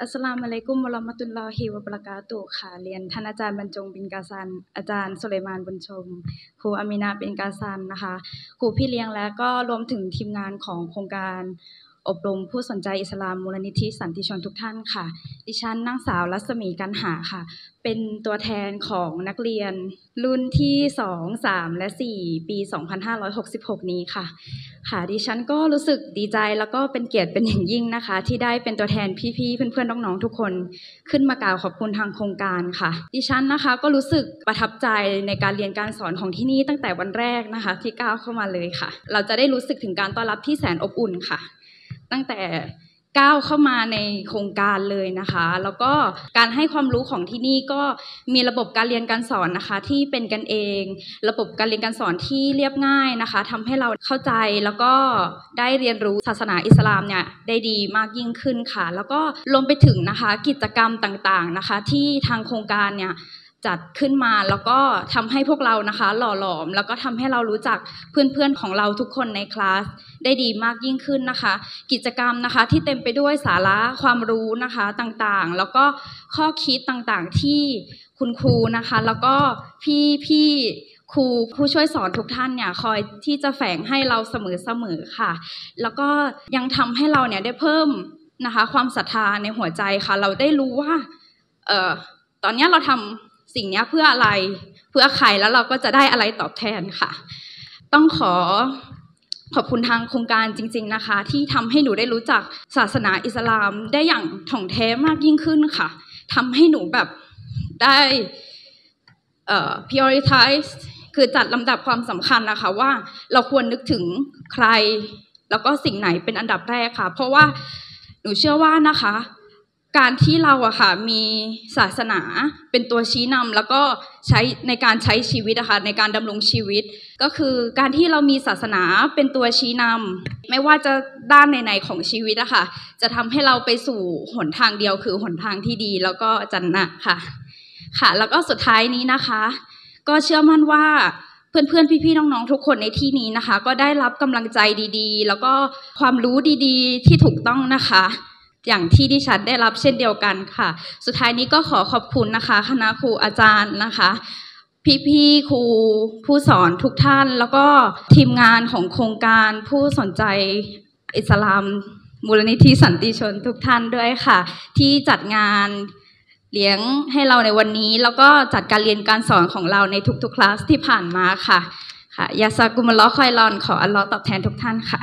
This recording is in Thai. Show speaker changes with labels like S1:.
S1: السلام عليكم ورحمة الله وبركاته ค่ะ เรียนท่านอาจารย์บรรจงบินกาซัน อาจารย์สุเลมานบุญชม ครูอามินาบินกาซันนะคะ ครูพี่เลี้ยงและก็รวมถึงทีมงานของโครงการ อบรมผู้สนใจอิสลามมูลนิธิสันติชนทุกท่านค่ะ ดิฉันนางสาวรัศมีกันหาค่ะ เป็นตัวแทนของนักเรียนรุ่นที่ 2 3 และ 4 ปี 2566 นี้ค่ะ ค่ะ ดิฉันก็รู้สึกดีใจแล้วก็เป็นเกียรติเป็นอย่างยิ่งนะคะ ที่ได้เป็นตัวแทนพี่ๆ เพื่อนๆ น้องๆ ทุกคน ขึ้นมากล่าวขอบคุณทางโครงการค่ะ ดิฉันนะคะก็รู้สึกประทับใจในการเรียนการสอนของที่นี่ตั้งแต่วันแรกนะคะ ที่ก้าวเข้ามาเลยค่ะ เราจะได้รู้สึกถึงการต้อนรับที่แสนอบอุ่นค่ะ ตั้งแต่ก้าวเข้ามาในโครงการเลยนะคะ แล้วก็การให้ความรู้ของที่นี่ก็มีระบบการเรียนการสอนนะคะ ที่เป็นกันเอง ระบบการเรียนการสอนที่เรียบง่ายนะคะทำให้เราเข้าใจแล้วก็ได้เรียนรู้ศาสนาอิสลามเนี่ยได้ดีมากยิ่งขึ้นค่ะ แล้วก็รวมไปถึงนะคะ กิจกรรมต่างๆนะคะ ที่ทางโครงการเนี่ย จัดขึ้นมาแล้วก็ทำให้พวกเรานะคะ หล่อหลอม แล้วก็ทำให้เรารู้จักเพื่อนๆของเราทุกคนในคลาสได้ดีมากยิ่งขึ้นนะคะ กิจกรรมนะคะที่เต็มไปด้วยสาระความรู้นะคะต่างๆ แล้วก็ข้อคิดต่างๆที่คุณครูนะคะ แล้วก็พี่พี่ครูผู้ช่วยสอนทุกท่านเนี่ยคอยที่จะแฝงให้เราเสมอๆค่ะ แล้วก็ยังทำให้เราเนี่ยได้เพิ่มนะคะ ความศรัทธาในหัวใจค่ะ เราได้รู้ว่าเอ่อตอนนี้เราทำ สิ่งนี้เพื่ออะไรเพื่อใครแล้วเราก็จะได้อะไรตอบแทนค่ะ ต้องขอขอบคุณทางโครงการจริง ๆนะคะ ที่ทำให้หนูได้รู้จักศาสนาอิสลามได้อย่างถ่องแท้มากยิ่งขึ้นค่ะทำให้หนูแบบได้เอ่อ prioritize คือจัดลำดับความสำคัญนะคะ ว่าเราควรนึกถึงใคร แล้วก็สิ่งไหนเป็นอันดับแรกค่ะ เพราะว่าหนูเชื่อว่านะคะ การที่เราอะค่ะมีศาสนาเป็นตัวชี้นำแล้วก็ใช้ในการใช้ชีวิตอะค่ะในการดำรงชีวิต ก็คือการที่เรามีศาสนาเป็นตัวชี้นำไม่ว่าจะด้านไหนๆของชีวิตอะค่ะจะทำให้เราไปสู่หนทางเดียวคือหนทางที่ดีแล้วก็จันนะค่ะ ค่ะ แล้วก็สุดท้ายนี้นะคะ ก็เชื่อมั่นว่าเพื่อนๆ พี่ๆ น้องๆ ทุกคนในที่นี้นะคะ ก็ได้รับกำลังใจดีๆ แล้วก็ความรู้ดีๆ ที่ถูกต้องนะคะ อย่างที่ดิฉันได้รับเช่นเดียวกันค่ะ สุดท้ายนี้ก็ขอขอบคุณนะคะ คณะครูอาจารย์นะคะ พี่ๆครูผู้สอนทุกท่าน แล้วก็ทีมงานของโครงการผู้สนใจอิสลามมูลนิธิสันติชนทุกท่านด้วยค่ะ ที่จัดงานเลี้ยงให้เราในวันนี้ แล้วก็จัดการเรียนการสอนของเราในทุกๆคลาสที่ผ่านมาค่ะค่ะยาซากุมลอคอยลอนขออัลลอฮ์ตอบแทนทุกท่านค่ะ